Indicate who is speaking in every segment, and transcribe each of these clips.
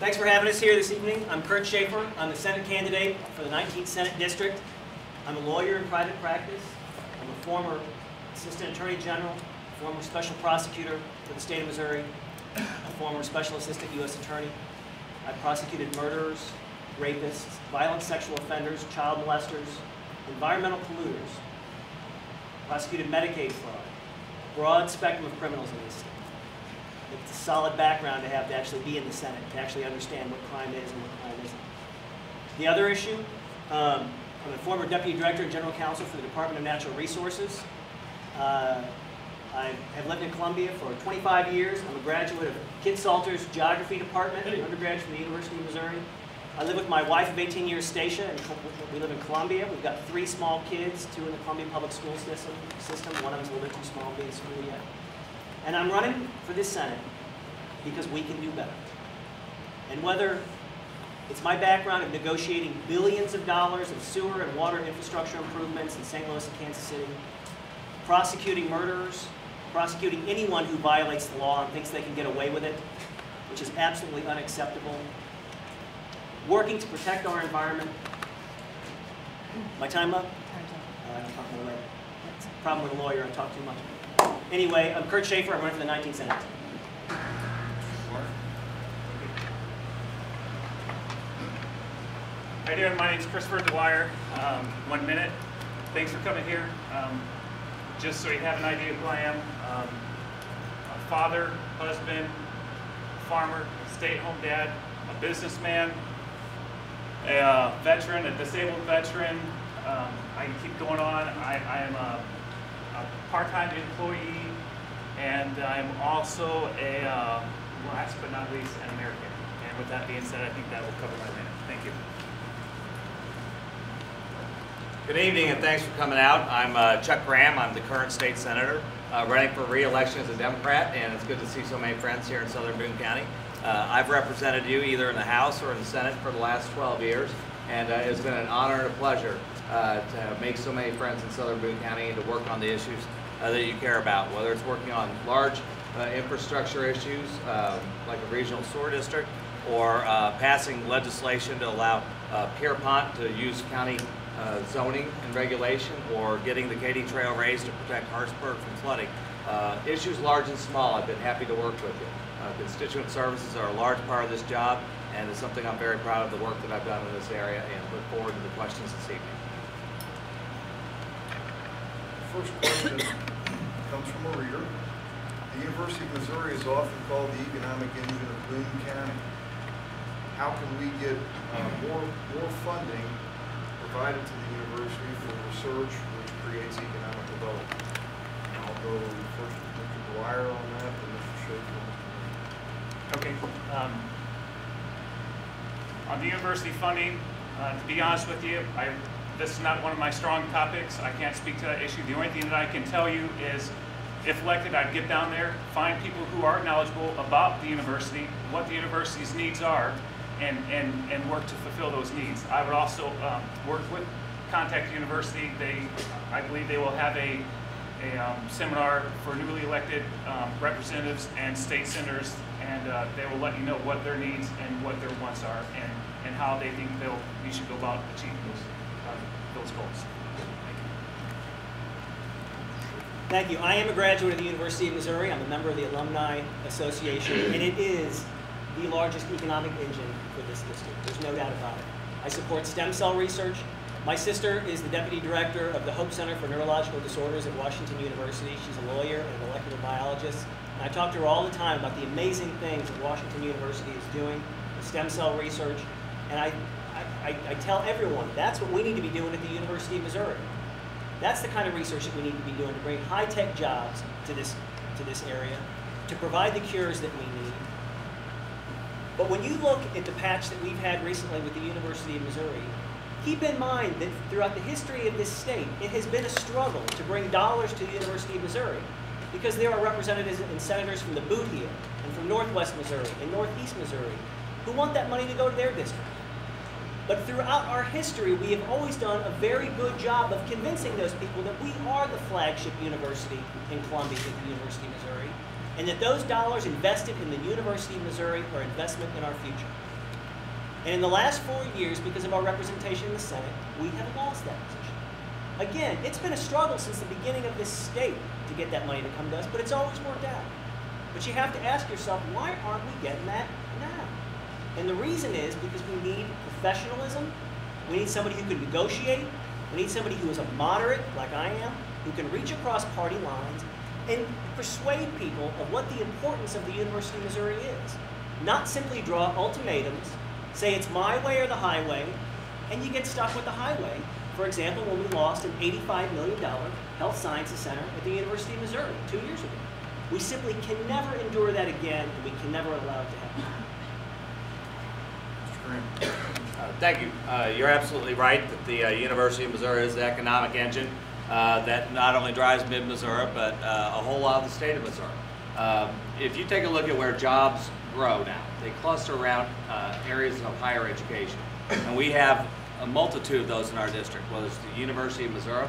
Speaker 1: Thanks for having us here this evening. I'm Kurt Schaefer. I'm the Senate candidate for the 19th Senate District. I'm a lawyer in private practice. I'm a former Assistant Attorney General, former Special Prosecutor for the state of Missouri, a former Special Assistant U.S. Attorney. I've prosecuted murderers, rapists, violent sexual offenders, child molesters, environmental polluters, prosecuted Medicaid fraud, broad spectrum of criminals in this state. It's a solid background to have to actually be in the Senate, to actually understand what crime is and what crime isn't. The other issue, um, I'm a former Deputy Director and General Counsel for the Department of Natural Resources. Uh, I have lived in Columbia for 25 years. I'm a graduate of Kit Salter's Geography Department, undergraduate from the University of Missouri. I live with my wife of 18 years, Stacia, and we live in Columbia. We've got three small kids, two in the Columbia Public School system. system. One of them's a little bit too small to be in school yet. And I'm running for this Senate because we can do better. And whether it's my background of negotiating billions of dollars of sewer and water infrastructure improvements in St. Louis and Kansas City, prosecuting murderers, prosecuting anyone who violates the law and thinks they can get away with it, which is absolutely unacceptable, working to protect our environment. My time up? Uh, I can talk more later. Problem with a lawyer, I talk too much. Anyway, I'm Kurt Schaefer. I'm running for the 19th Senate.
Speaker 2: How you? My name is Christopher Dwyer. Um, one minute. Thanks for coming here. Um, just so you have an idea of who I am, um, a father, husband, farmer, stay-at-home dad, a businessman, a uh, veteran, a disabled veteran. Um, I keep going on. I, I am a part-time employee, and I'm also a, uh, last but not least, an American. And with that being said, I think that will cover my minute. Thank you.
Speaker 3: Good evening and thanks for coming out. I'm uh, Chuck Graham. I'm the current state senator uh, running for re-election as a Democrat, and it's good to see so many friends here in Southern Boone County. Uh, I've represented you either in the House or in the Senate for the last 12 years, and uh, it's been an honor and a pleasure uh, to make so many friends in Southern Boone County and to work on the issues uh, that you care about, whether it's working on large uh, infrastructure issues um, like a regional sewer district or uh, passing legislation to allow uh, Pierpont to use county uh, zoning and regulation or getting the Katy Trail raised to protect Hartsburg from flooding. issues large and small, I've been happy to work with you. constituent services are a large part of this job and it's something I'm very proud of the work that I've done in this area and look forward to the questions this evening
Speaker 4: first question comes from a reader. The University of Missouri is often called the economic engine of Boone County. How can we get uh, more, more funding provided to the university for research which creates economic development? I'll go first to Mr. Dwyer on that, and Mr. Schaefer.
Speaker 2: Okay. Um, on the university funding, uh, to be honest with you, I this is not one of my strong topics. I can't speak to that issue. The only thing that I can tell you is if elected, I'd get down there, find people who are knowledgeable about the university, what the university's needs are, and, and, and work to fulfill those needs. I would also um, work with Contact University. They, I believe they will have a, a um, seminar for newly elected um, representatives and state senators, and uh, they will let you know what their needs and what their wants are, and, and how they think they'll, you should go about achieving those those goals.
Speaker 1: Thank you. I am a graduate of the University of Missouri. I'm a member of the Alumni Association, and it is the largest economic engine for this district. There's no doubt about it. I support stem cell research. My sister is the deputy director of the Hope Center for Neurological Disorders at Washington University. She's a lawyer and a molecular biologist. And I talk to her all the time about the amazing things that Washington University is doing with stem cell research. And I I, I tell everyone that's what we need to be doing at the University of Missouri. That's the kind of research that we need to be doing to bring high-tech jobs to this, to this area, to provide the cures that we need. But when you look at the patch that we've had recently with the University of Missouri, keep in mind that throughout the history of this state, it has been a struggle to bring dollars to the University of Missouri because there are representatives and senators from the Boot Heel and from Northwest Missouri and Northeast Missouri who want that money to go to their district. But throughout our history, we have always done a very good job of convincing those people that we are the flagship university in Columbia at the University of Missouri, and that those dollars invested in the University of Missouri are investment in our future. And in the last four years, because of our representation in the Senate, we have lost that position. Again, it's been a struggle since the beginning of this state to get that money to come to us, but it's always worked out. But you have to ask yourself, why aren't we getting that now? And the reason is because we need professionalism, we need somebody who can negotiate, we need somebody who is a moderate, like I am, who can reach across party lines and persuade people of what the importance of the University of Missouri is. Not simply draw ultimatums, say it's my way or the highway, and you get stuck with the highway. For example, when we lost an $85 million health sciences center at the University of Missouri two years ago. We simply can never endure that again, and we can never allow it to happen.
Speaker 3: Uh, Thank you. Uh, You're absolutely right that the uh, University of Missouri is the economic engine uh, that not only drives mid-Missouri, but uh, a whole lot of the state of Missouri. Um, If you take a look at where jobs grow now, they cluster around uh, areas of higher education. And we have a multitude of those in our district, whether it's the University of Missouri,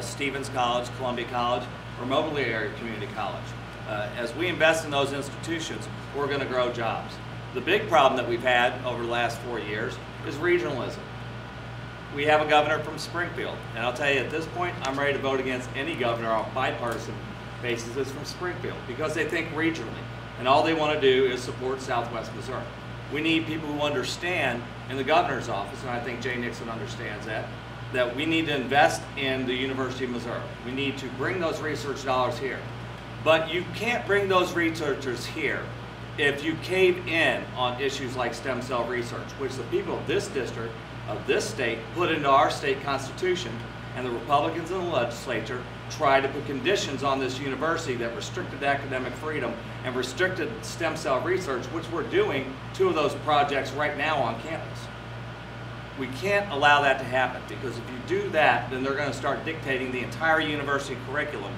Speaker 3: Stephens College, Columbia College, or Moberly Area Community College. As we invest in those institutions, we're going to grow jobs. The big problem that we've had over the last four years is regionalism. We have a governor from Springfield, and I'll tell you, at this point, I'm ready to vote against any governor on a bipartisan basis that's from Springfield, because they think regionally, and all they want to do is support Southwest Missouri. We need people who understand in the governor's office, and I think Jay Nixon understands that, that we need to invest in the University of Missouri. We need to bring those research dollars here. But you can't bring those researchers here if you cave in on issues like stem cell research, which the people of this district, of this state, put into our state constitution, and the Republicans in the legislature tried to put conditions on this university that restricted academic freedom and restricted stem cell research, which we're doing two of those projects right now on campus. We can't allow that to happen because if you do that, then they're going to start dictating the entire university curriculum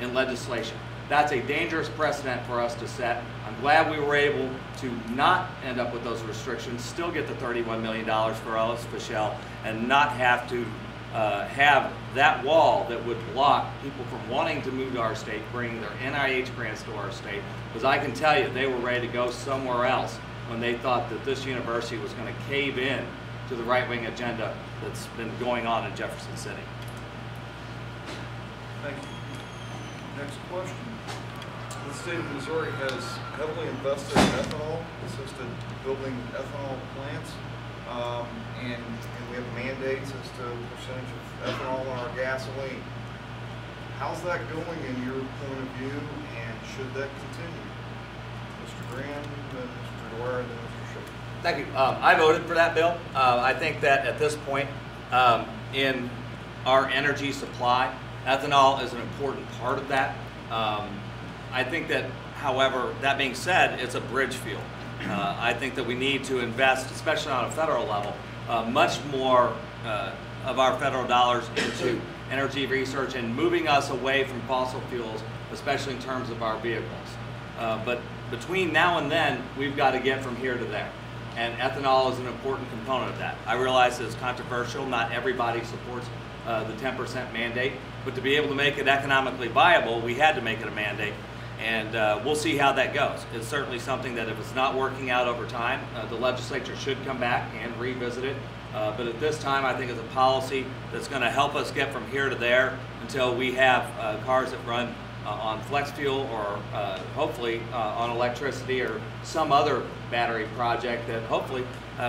Speaker 3: in legislation. That's a dangerous precedent for us to set. Glad we were able to not end up with those restrictions, still get the $31 million for Ellis Fischel, and not have to uh, have that wall that would block people from wanting to move to our state, bringing their NIH grants to our state. Because I can tell you, they were ready to go somewhere else when they thought that this university was going to cave in to the right-wing agenda that's been going on in Jefferson City.
Speaker 4: Thank you. Next question. The state of Missouri has heavily invested in ethanol, assisted building ethanol plants, um, and, and we have mandates as to percentage of ethanol in our gasoline. How's that going in your point of view, and should that continue? Mr. Graham, then Mr. Dwyer, then Mr. Schaefer.
Speaker 3: Thank you. Um, I voted for that bill. Uh, I think that at this point, um, in our energy supply, ethanol is an important part of that. Um, I think that, however, that being said, it's a bridge fuel. Uh, I think that we need to invest, especially on a federal level, uh, much more uh, of our federal dollars into energy research and moving us away from fossil fuels, especially in terms of our vehicles. Uh, but between now and then, we've got to get from here to there. And ethanol is an important component of that. I realize it's controversial. Not everybody supports uh, the 10% mandate. But to be able to make it economically viable, we had to make it a mandate. And uh, we'll see how that goes. It's certainly something that if it's not working out over time, uh, the legislature should come back and revisit it. Uh, but at this time, I think it's a policy that's going to help us get from here to there until we have uh, cars that run uh, on flex fuel or uh, hopefully on electricity or some other battery project that hopefully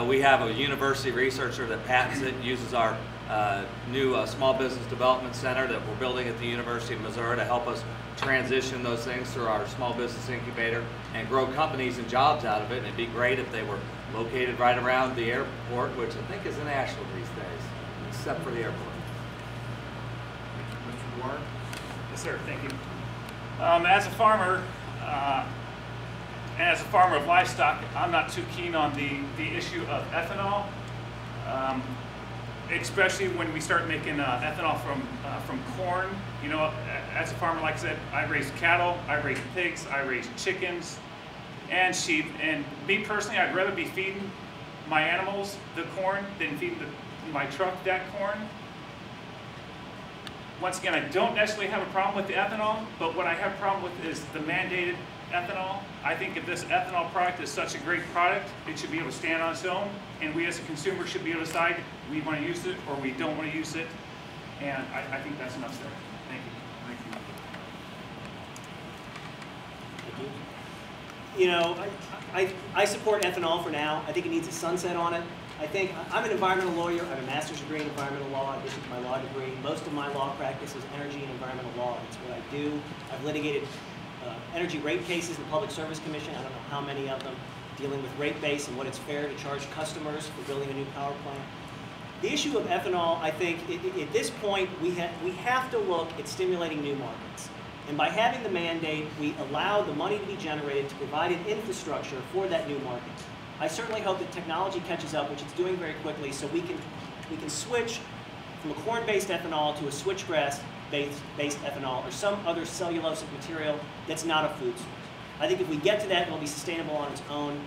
Speaker 3: we have a university researcher that patents it, uses our uh, new uh, small business development center that we're building at the University of Missouri to help us transition those things through our small business incubator and grow companies and jobs out of it. And it'd be great if they were located right around the airport, which I think is in Ashland these days, except for the airport.
Speaker 4: Mr. Dwyer?
Speaker 2: Yes, sir, thank you. Um, as a farmer, uh, and as a farmer of livestock, I'm not too keen on the, the issue of ethanol. Um, especially when we start making uh, ethanol from, uh, from corn. You know, as a farmer, like I said, I raise cattle, I raise pigs, I raise chickens and sheep. And me personally, I'd rather be feeding my animals the corn than feeding the, my truck that corn. Once again, I don't necessarily have a problem with the ethanol, but what I have a problem with is the mandated ethanol. I think if this ethanol product is such a great product, it should be able to stand on its own, and we as a consumer should be able to decide we want to use it or we don't want to use it. And I, I think that's enough said. Thank you.
Speaker 4: Thank you.
Speaker 1: You know, I, I, I support ethanol for now. I think it needs a sunset on it. I think, I'm an environmental lawyer. I have a master's degree in environmental law. This is my law degree. Most of my law practice is energy and environmental law. That's what I do. I've litigated uh, energy rate cases in the Public Service Commission. I don't know how many of them, dealing with rate base and what it's fair to charge customers for building a new power plant. The issue of ethanol, I think, i- i- at this point, we have, we have to look at stimulating new markets. And by having the mandate, we allow the money to be generated to provide an infrastructure for that new market. I certainly hope that technology catches up, which it's doing very quickly, so we can, we can switch from a corn-based ethanol to a switchgrass-based based ethanol or some other cellulosic material that's not a food source. I think if we get to that, it'll be sustainable on its own.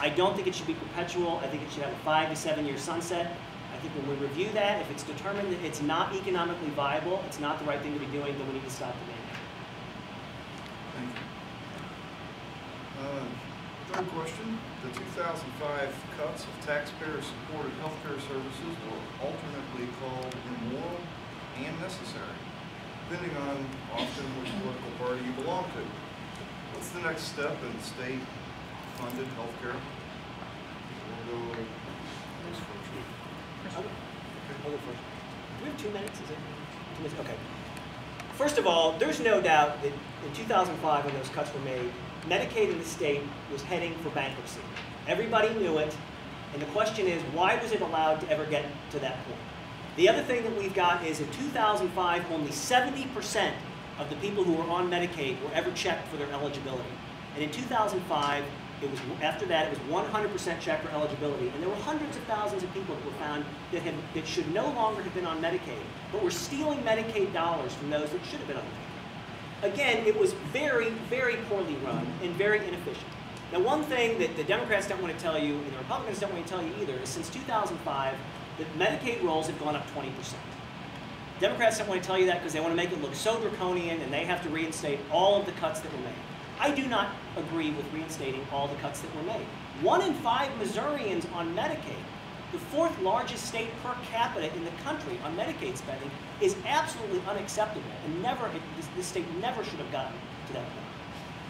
Speaker 1: I don't think it should be perpetual. I think it should have a five to seven year sunset. I think when we review that, if it's determined that it's not economically viable, it's not the right thing to be doing, then we need to stop the mandate.
Speaker 4: Thank you. Uh, Third question, the 2005 cuts of taxpayer-supported healthcare services were alternately called immoral and necessary, depending on often which political party you belong to. What's the next step in state-funded healthcare? We'll go, who's first? Okay.
Speaker 1: I'll first. Do we have two minutes? Is it? Two minutes? Okay. First of all, there's no doubt that in 2005, when those cuts were made, Medicaid in the state was heading for bankruptcy. Everybody knew it, and the question is, why was it allowed to ever get to that point? The other thing that we've got is in 2005, only 70% of the people who were on Medicaid were ever checked for their eligibility. And in 2005, it was after that it was 100% check for eligibility, and there were hundreds of thousands of people that were found that had that should no longer have been on Medicaid, but were stealing Medicaid dollars from those that should have been on Medicaid. Again, it was very, very poorly run and very inefficient. Now, one thing that the Democrats don't want to tell you, and the Republicans don't want to tell you either, is since 2005, the Medicaid rolls have gone up 20%. Democrats don't want to tell you that because they want to make it look so draconian and they have to reinstate all of the cuts that were made. I do not agree with reinstating all the cuts that were made. One in five Missourians on Medicaid, the fourth largest state per capita in the country on Medicaid spending, is absolutely unacceptable and never, this, this state never should have gotten to that point.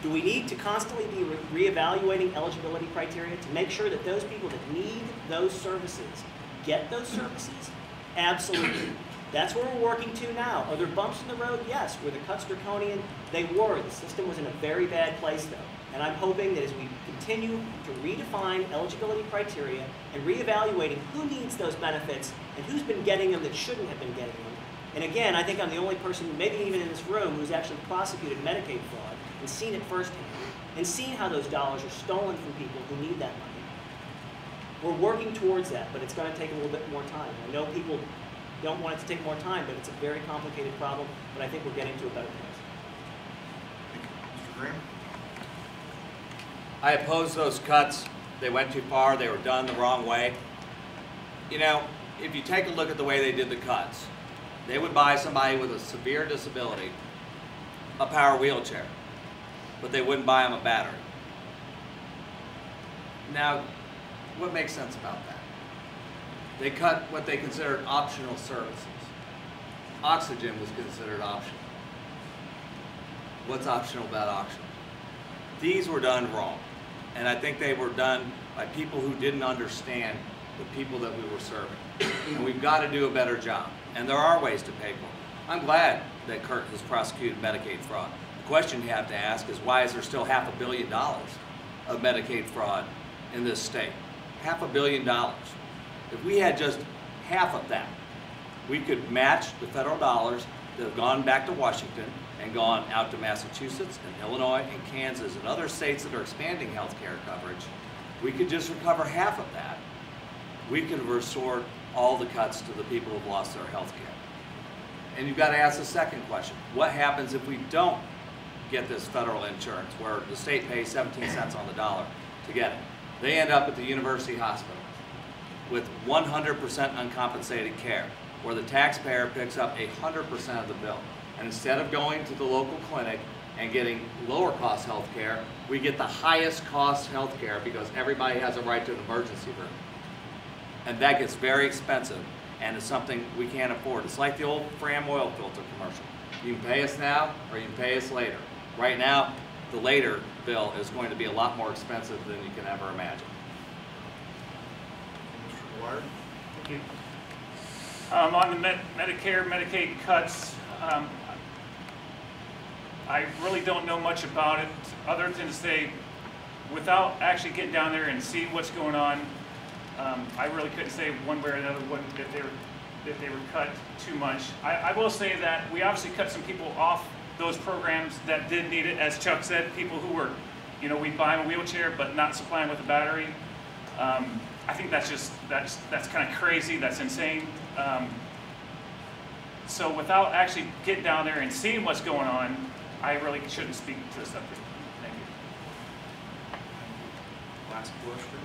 Speaker 1: Do we need to constantly be re- reevaluating eligibility criteria to make sure that those people that need those services get those services? Absolutely. That's where we're working to now. Are there bumps in the road? Yes. Were the cuts draconian? They were. The system was in a very bad place, though. And I'm hoping that as we continue to redefine eligibility criteria and reevaluating who needs those benefits and who's been getting them that shouldn't have been getting them. And again, I think I'm the only person, maybe even in this room, who's actually prosecuted Medicaid fraud and seen it firsthand and seen how those dollars are stolen from people who need that money. We're working towards that, but it's going to take a little bit more time. I know people don't want it to take more time, but it's a very complicated problem, but I think we're getting to a better place.
Speaker 4: Thank you. Mr. Graham?
Speaker 3: I oppose those cuts. They went too far. They were done the wrong way. You know, if you take a look at the way they did the cuts, they would buy somebody with a severe disability a power wheelchair, but they wouldn't buy them a battery. Now, what makes sense about that? They cut what they considered optional services. Oxygen was considered optional. What's optional about oxygen? these were done wrong. And I think they were done by people who didn't understand the people that we were serving. And we've got to do a better job. And there are ways to pay for it. I'm glad that Kurt has prosecuted Medicaid fraud. The question you have to ask is why is there still half a billion dollars of Medicaid fraud in this state? Half a billion dollars. If we had just half of that, we could match the federal dollars that have gone back to Washington and gone out to Massachusetts and Illinois and Kansas and other states that are expanding health care coverage. We could just recover half of that. We could restore all the cuts to the people who've lost their health care. And you've got to ask the second question. What happens if we don't get this federal insurance where the state pays 17 cents on the dollar to get it? They end up at the university hospital with 100% uncompensated care, where the taxpayer picks up 100% of the bill. And instead of going to the local clinic and getting lower cost health care, we get the highest cost health care because everybody has a right to an emergency room. And that gets very expensive and it's something we can't afford. It's like the old Fram oil filter commercial. You can pay us now or you can pay us later. Right now, the later bill is going to be a lot more expensive than you can ever imagine.
Speaker 4: Mr. Dwyer?
Speaker 2: Thank you. Um, on the Med- Medicare, Medicaid cuts, um, I really don't know much about it, other than to say, without actually getting down there and seeing what's going on, um, I really couldn't say one way or another if they were, if they were cut too much. I, I will say that we obviously cut some people off those programs that did need it, as Chuck said, people who were, you know, we buy them a wheelchair, but not supply them with a battery. Um, I think that's just, that's, that's kind of crazy, that's insane. Um, so without actually getting down there and seeing what's going on, I really shouldn't speak to the subject. Thank you.
Speaker 4: Last question.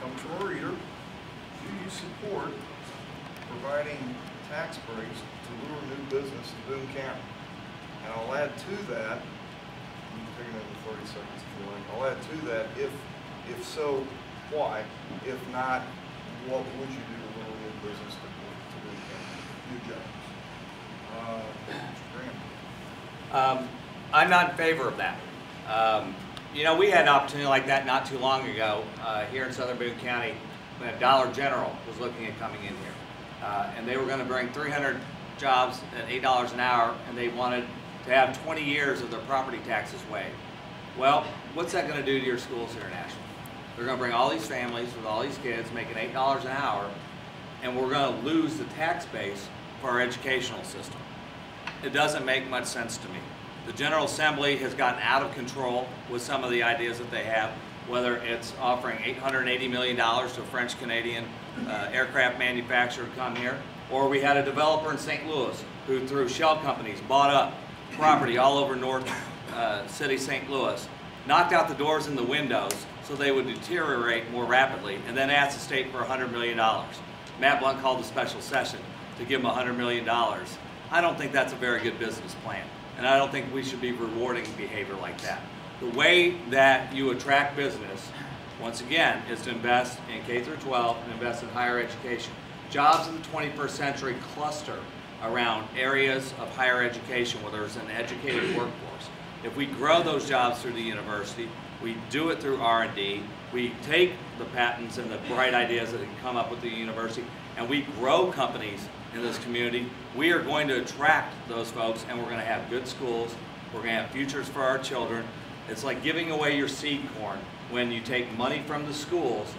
Speaker 4: Comes from a reader. Do you support providing tax breaks to lure new business to Boone County? And I'll add to that, you can take another thirty seconds if you like. I'll add to that, if, if so, why? If not, what would you do to lure new business to Boone, County? New jobs? Uh. Graham?
Speaker 3: Um, I'm not in favor of that. Um, you know, we had an opportunity like that not too long ago uh, here in southern Boone County when Dollar General was looking at coming in here. Uh, and they were going to bring 300 jobs at $8 an hour, and they wanted to have 20 years of their property taxes waived. Well, what's that going to do to your schools here in Ashland? They're going to bring all these families with all these kids making $8 an hour, and we're going to lose the tax base for our educational system it doesn't make much sense to me. The General Assembly has gotten out of control with some of the ideas that they have, whether it's offering $880 million to a French-Canadian uh, aircraft manufacturer to come here, or we had a developer in St. Louis who through shell companies bought up property all over North uh, City, St. Louis, knocked out the doors and the windows so they would deteriorate more rapidly, and then asked the state for $100 million. Matt Blunt called a special session to give them $100 million. I don't think that's a very good business plan, and I don't think we should be rewarding behavior like that. The way that you attract business, once again, is to invest in K through 12 and invest in higher education. Jobs in the 21st century cluster around areas of higher education where there's an educated workforce. If we grow those jobs through the university, we do it through R&D, we take the patents and the bright ideas that come up with the university, and we grow companies in this community, we are going to attract those folks and we're going to have good schools, we're going to have futures for our children. It's like giving away your seed corn when you take money from the schools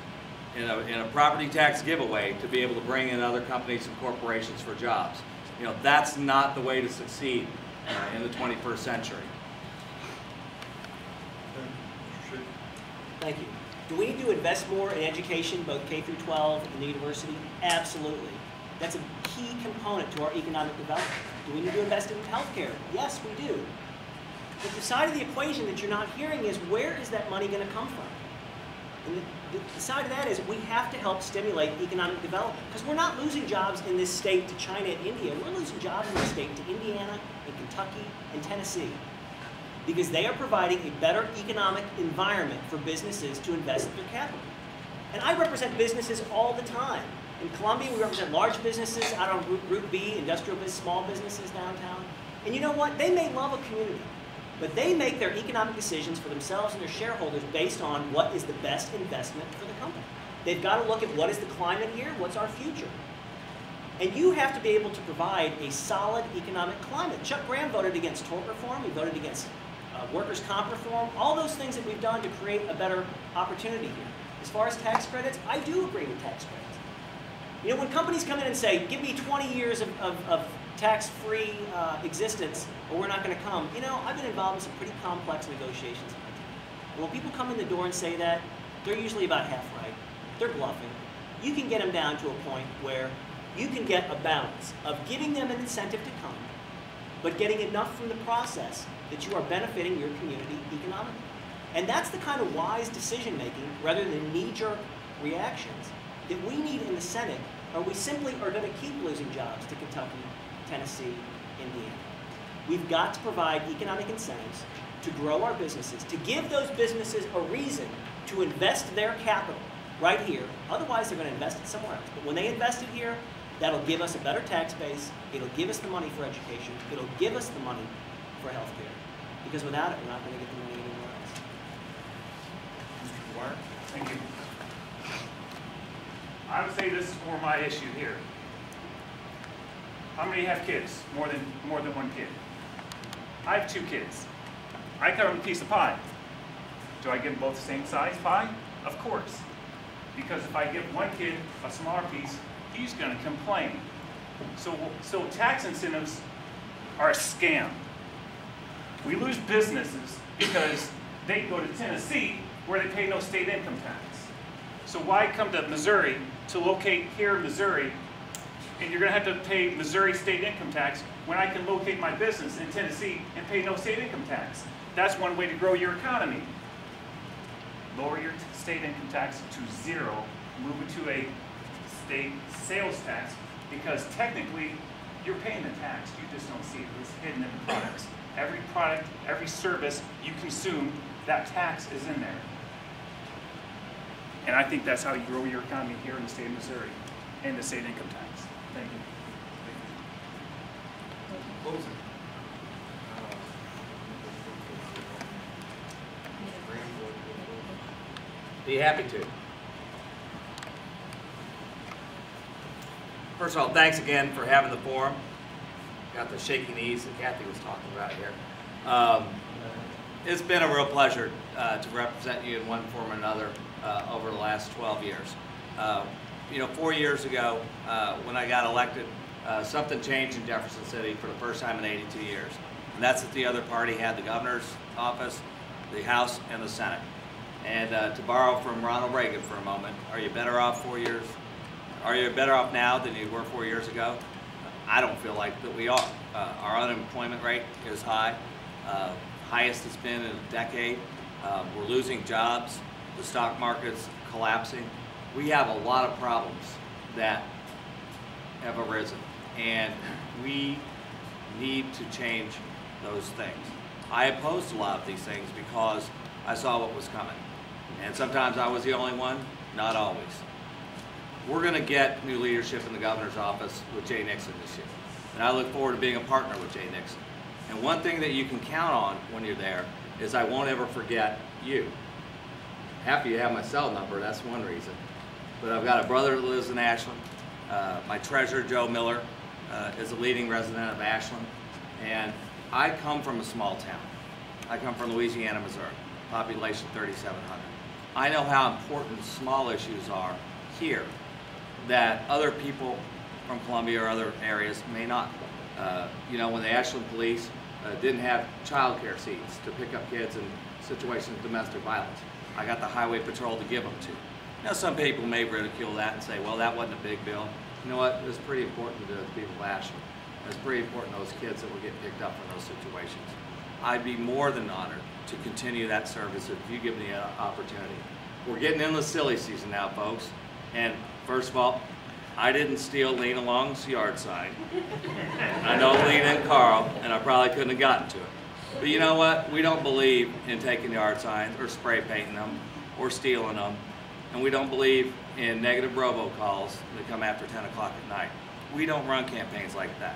Speaker 3: in a, in a property tax giveaway to be able to bring in other companies and corporations for jobs. You know, that's not the way to succeed uh, in the 21st century.
Speaker 1: Thank you. Do we need to invest more in education, both K through 12 and the university? Absolutely. That's a key component to our economic development. Do we need to invest in healthcare? Yes, we do. But the side of the equation that you're not hearing is where is that money going to come from? And the, the, side of that is we have to help stimulate economic development because we're not losing jobs in this state to China and India. We're losing jobs in this state to Indiana and Kentucky and Tennessee because they are providing a better economic environment for businesses to invest their capital. And I represent businesses all the time. In Columbia, we represent large businesses out on Route, Route B, industrial business, small businesses downtown. And you know what? They may love a community, but they make their economic decisions for themselves and their shareholders based on what is the best investment for the company. They've got to look at what is the climate here, what's our future. And you have to be able to provide a solid economic climate. Chuck Graham voted against tort reform, he voted against uh, workers' comp reform, all those things that we've done to create a better opportunity here. As far as tax credits, I do agree with tax credits. You know, when companies come in and say, give me 20 years of, of, of tax-free uh, existence, or we're not going to come, you know, I've been involved in some pretty complex negotiations in my time. And when people come in the door and say that, they're usually about half right. They're bluffing. You can get them down to a point where you can get a balance of giving them an incentive to come, but getting enough from the process that you are benefiting your community economically. And that's the kind of wise decision making rather than knee-jerk reactions that we need in the Senate, or we simply are going to keep losing jobs to Kentucky, Tennessee, Indiana. We've got to provide economic incentives to grow our businesses, to give those businesses a reason to invest their capital right here. Otherwise, they're going to invest it somewhere else. But when they invest it here, that'll give us a better tax base. It'll give us the money for education. It'll give us the money for health care. Because without it, we're not going to get the money anywhere else.
Speaker 4: Mr. Dwyer?
Speaker 2: Thank you. I would say this is more my issue here. How many have kids? More than, more than one kid? I have two kids. I cut them a piece of pie. Do I give them both the same size pie? Of course. Because if I give one kid a smaller piece, he's gonna complain. So, so tax incentives are a scam. We lose businesses because they go to Tennessee where they pay no state income tax. So why come to Missouri to locate here in Missouri and you're gonna have to pay Missouri state income tax when I can locate my business in Tennessee and pay no state income tax? That's one way to grow your economy. Lower your state income tax to zero, move it to a state sales tax, because technically, you're paying the tax, you just don't see it, it's hidden in the products. Every product, every service you consume, that tax is in there. And I think that's how you grow your economy here in the state of Missouri, and the state income tax. Thank you.
Speaker 4: Closing. Uh, you-
Speaker 3: Be happy to. First of all, thanks again for having the forum. Got the shaky knees that Kathy was talking about here. Um, it's been a real pleasure uh, to represent you in one form or another uh, over the last 12 years. Uh, you know, four years ago, uh, when I got elected, uh, something changed in Jefferson City for the first time in 82 years. And that's that the other party had the governor's office, the House, and the Senate. And uh, to borrow from Ronald Reagan for a moment, are you better off four years? Are you better off now than you were four years ago? I don't feel like that we are. Uh, our unemployment rate is high, uh, highest it's been in a decade. Uh, we're losing jobs. The stock market's collapsing. We have a lot of problems that have arisen, and we need to change those things. I opposed a lot of these things because I saw what was coming. And sometimes I was the only one, not always. We're going to get new leadership in the governor's office with Jay Nixon this year. And I look forward to being a partner with Jay Nixon. And one thing that you can count on when you're there is I won't ever forget you. Happy you have my cell number, that's one reason. But I've got a brother that lives in Ashland. Uh, my treasurer, Joe Miller, uh, is a leading resident of Ashland. And I come from a small town. I come from Louisiana, Missouri, population 3,700. I know how important small issues are here that other people from Columbia or other areas may not. Uh, you know, when the Ashland police uh, didn't have child care seats to pick up kids in situations of domestic violence, I got the highway patrol to give them to. Now, some people may ridicule that and say, well, that wasn't a big bill. You know what? It was pretty important to the people of Ashland. It was pretty important to those kids that were getting picked up in those situations. I'd be more than honored to continue that service if you give me an opportunity. We're getting in the silly season now, folks. And first of all, I didn't steal Lena Long's yard sign. I know Lena and Carl, and I probably couldn't have gotten to it. But you know what? We don't believe in taking yard signs or spray painting them or stealing them. And we don't believe in negative robocalls that come after 10 o'clock at night. We don't run campaigns like that.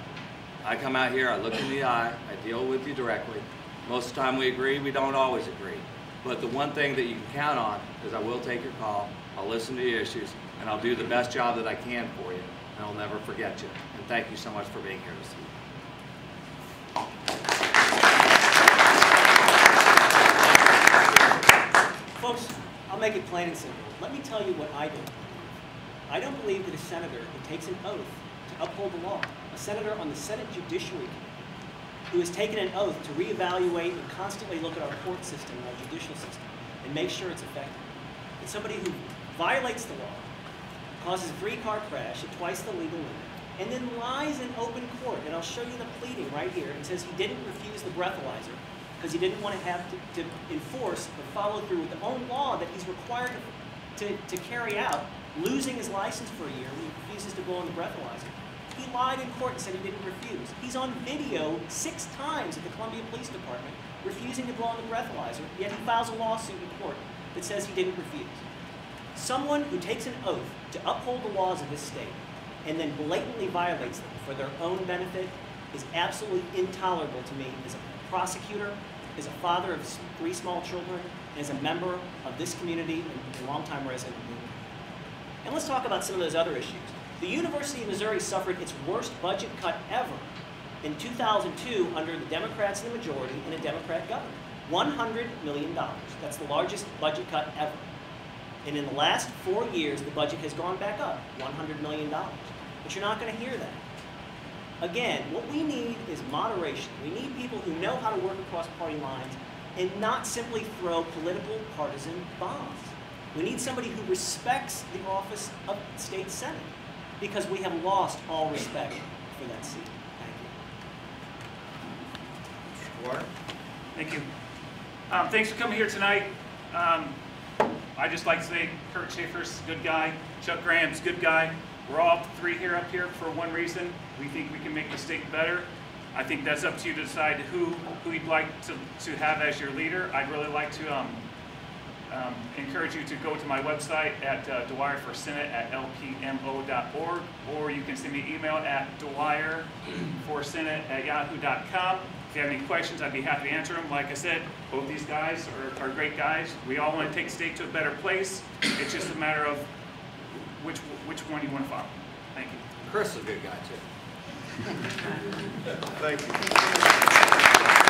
Speaker 3: I come out here, I look in the eye, I deal with you directly. Most of the time we agree, we don't always agree. But the one thing that you can count on is I will take your call, I'll listen to your issues, and I'll do the best job that I can for you, and I'll never forget you. And thank you so much for being here this evening.
Speaker 1: Folks, I'll make it plain and simple. Let me tell you what I don't. I don't believe that a senator who takes an oath to uphold the law, a senator on the Senate Judiciary Committee, who has taken an oath to reevaluate and constantly look at our court system and our judicial system and make sure it's effective, that somebody who violates the law, causes a three-car crash at twice the legal limit, and then lies in open court, and I'll show you the pleading right here, and says he didn't refuse the breathalyzer because he didn't want to have to, to enforce or follow through with the own law that he's required to, to, to carry out, losing his license for a year when he refuses to blow on the breathalyzer. He lied in court and said he didn't refuse. He's on video six times at the Columbia Police Department refusing to blow on the breathalyzer, yet he files a lawsuit in court that says he didn't refuse. Someone who takes an oath to uphold the laws of this state and then blatantly violates them for their own benefit is absolutely intolerable to me as a prosecutor, as a father of three small children, and as a member of this community and a longtime resident of Boone. And let's talk about some of those other issues. The University of Missouri suffered its worst budget cut ever in 2002 under the Democrats in the majority and a Democrat governor. $100 million. That's the largest budget cut ever. And in the last four years, the budget has gone back up $100 million. But you're not going to hear that. Again, what we need is moderation. We need people who know how to work across party lines and not simply throw political partisan bombs. We need somebody who respects the office of state senate because we have lost all respect for that seat. Thank you.
Speaker 4: Mr. Dwyer?
Speaker 2: Thank you. Um, thanks for coming here tonight. Um, I just like to say Kurt Schaefer's a good guy, Chuck Graham's a good guy. We're all three here up here for one reason. We think we can make the state better. I think that's up to you to decide who, who you'd like to, to have as your leader. I'd really like to um, um, encourage you to go to my website at uh, Dwyer for Senate at lpmo.org, or you can send me an email at Dwyer for Senate at yahoo.com. If you have any questions, I'd be happy to answer them. Like I said, both these guys are, are great guys. We all want to take state to a better place. It's just a matter of which, which one you want to follow. Thank you.
Speaker 3: Chris is a good guy too.
Speaker 4: Thank you.